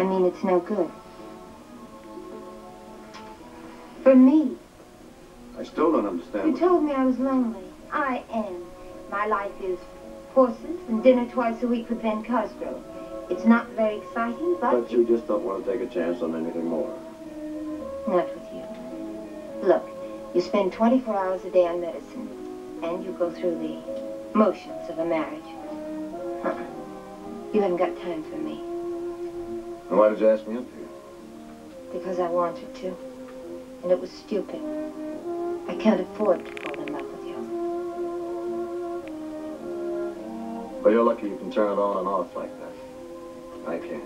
I mean, it's no good. For me. I still don't understand. You told me I was lonely. I am. My life is horses and dinner twice a week with Ben Cosgrove. It's not very exciting, but... But you just don't want to take a chance on anything more. Not with you. Look, you spend 24 hours a day on medicine, and you go through the motions of a marriage. Uh-uh. You haven't got time for me. And why did you ask me up here? Because I wanted to. And it was stupid. I can't afford to fall in love with you. Well, you're lucky you can turn it on and off like that. I can't.